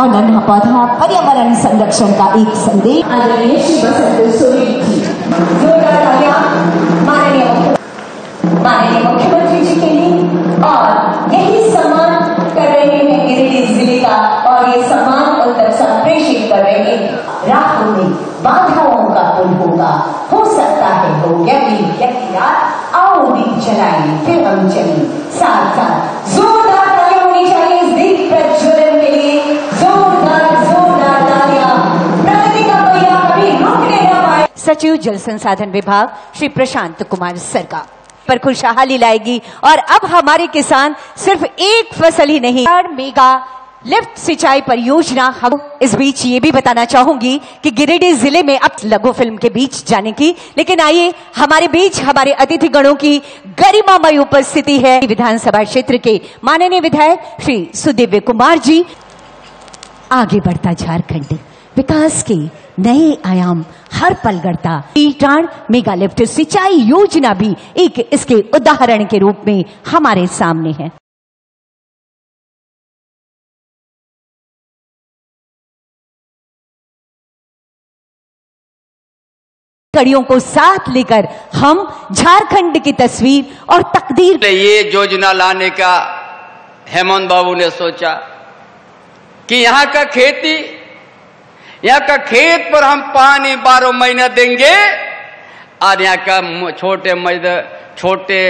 पौधा पर्यावरण संरक्षण का एक संदेश माननीय मुख्यमंत्री जी के लिए और यही सम्मान कर रहे हैं गिरिडीह ज़िले का और ये सम्मान उत्तर संप्रेषित कर रहे हैं राह में बाधाओं का पुल होगा हो सकता है हो गहरी रात आओ दीप जलाएँ फिर हम चलें साथ जल संसाधन विभाग, श्री प्रशांत कुमार सरका पर खुशहाली लाएगी और अब हमारे किसान सिर्फ़ एक फ़सल ही नहीं मेगा लिफ्ट सिंचाई परियोजना। हम इस बीच ये भी बताना चाहूँगी कि गिरिडीह ज़िले में अब लघु फ़िल्म के बीच जाने की, लेकिन आइए, हमारे बीच हमारे अतिथि गणों की गरिमामय उपस्थिति है। विधानसभा क्षेत्र के माननीय विधायक श्री सुदिव्य कुमार जी। आगे बढ़ता झारखंड। विकास के नए आयाम हर पल गढ़ता। टीटाण मेगा लिफ्ट सिंचाई योजना भी एक इसके उदाहरण के रूप में हमारे सामने है। कड़ियों को साथ लेकर हम झारखंड की तस्वीर और तकदीर ये योजना लाने का हेमंत बाबू ने सोचा कि यहाँ का खेती यहाँ का खेत पर हम पानी बारह महीना देंगे, और यहाँ का छोटे मजद, छोटे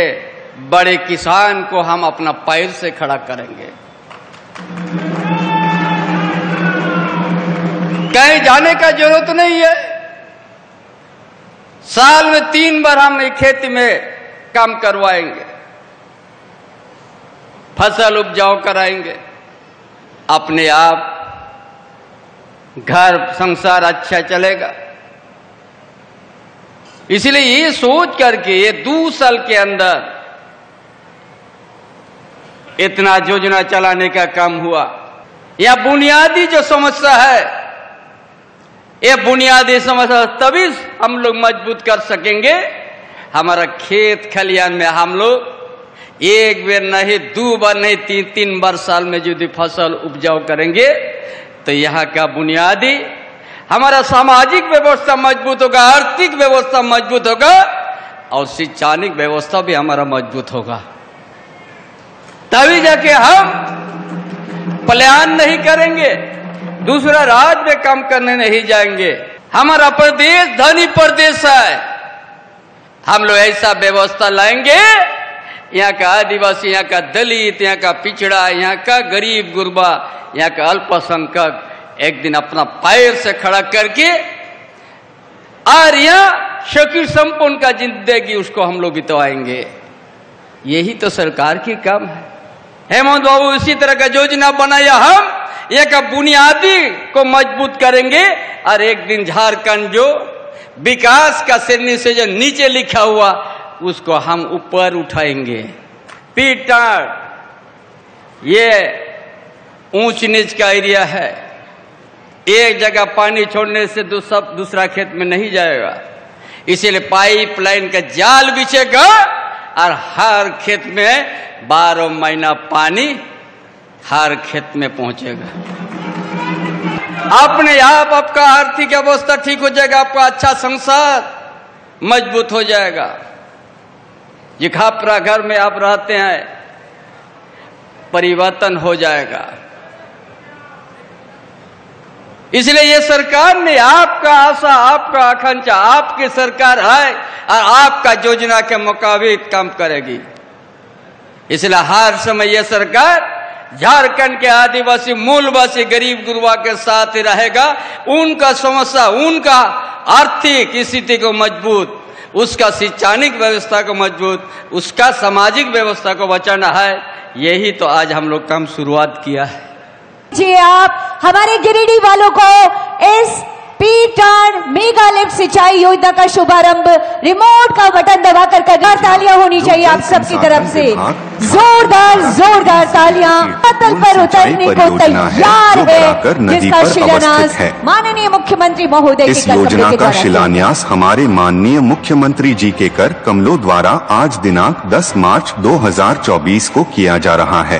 बड़े किसान को हम अपना पैर से खड़ा करेंगे। कहीं जाने का ज़रूरत नहीं है। साल में तीन बार हम खेती में काम करवाएँगे। फ़सल उपजाऊ कराएँगे। अपने आप घर, संसार अच्छा चलेगा। इसलिए ये सोच करके, ये दो साल के अंदर इतना योजना चलाने का काम हुआ। यह बुनियादी जो समस्या है ये बुनियादी समस्या तभी हम लोग मज़बूत कर सकेंगे। हमारा खेत खलियान में हम लोग एक बार नहीं, दो बार नहीं, तीन तीन बार साल में यदि फ़सल उपजाऊ करेंगे तो यहाँ का बुनियादी? हमारा सामाजिक व्यवस्था मज़बूत होगा, आर्थिक व्यवस्था मज़बूत होगा, और शैक्षणिक व्यवस्था भी हमारा मज़बूत होगा। तभी जाके हम प्लान नहीं करेंगे, दूसरा राज्य में काम करने नहीं जाएँगे। हमारा प्रदेश धनी प्रदेश है। हम लोग ऐसा व्यवस्था लाएँगे यहाँ का आदिवासी, यहाँ का दलित, यहाँ का पिछड़ा, यहाँ का गरीब गुरबा, यहाँ का अल्पसंख्यक एक दिन अपना पैर से खड़ा करके और यहाँ शकीर संपन्न का ज़िंदगी उसको हम लोग बितवाएँगे। यही तो सरकार की काम है। हेमंत बाबू, इसी तरह का योजना बनाया हम, एक बुनियादी को मज़बूत करेंगे और एक दिन झारखंड जो विकास का श्रेणी से जो नीचे लिखा हुआ उसको हम ऊपर उठाएँगे। पीटार ये ऊंच नीच का एरिया है। एक जगह पानी छोड़ने से दू, सब दूसरा खेत में नहीं जाएगा। इसीलिए पाइपलाइन का जाल बिछेगा और हर खेत में बारह महीना पानी हर खेत में पहुंचेगा। अपने आप आपका आर्थिक अवस्था ठीक हो जाएगा आपका अच्छा संसार मज़बूत हो जाएगा। ये खापरा घर में आप रहते हैं, परिवर्तन हो जाएगा। इसलिए ये सरकार ने आपका आशा, आपका आकांक्षा, आपकी सरकार है और आपका योजना के मुताबिक काम करेगी। इसलिए हर समय यह सरकार झारखंड के आदिवासी, मूलवासी, गरीब गुरुआ के साथ रहेगा। उनका समस्या, उनका आर्थिक स्थिति को मज़बूत उसका शिक्षानिक व्यवस्था को मज़बूत, उसका सामाजिक व्यवस्था को बचाना है, यही तो आज हम लोग काम शुरुआत किया है। जी आप, हमारे गिरिडीह वालों को इस पीटार मेगा लिफ्ट सिंचाई योजना का शुभारंभ। रिमोट का बटन दबाकर कर तालियाँ होनी चाहिए आप सबकी तरफ़ से। जोरदार जोरदार तालियाँ। पतल पर उतरने को तैयार है जिसका शिलान्यास माननीय मुख्यमंत्री महोदय इस योजना का शिलान्यास हमारे माननीय मुख्यमंत्री जी के कर कमलों द्वारा आज दिनांक 10 मार्च 2024 को किया जा रहा है।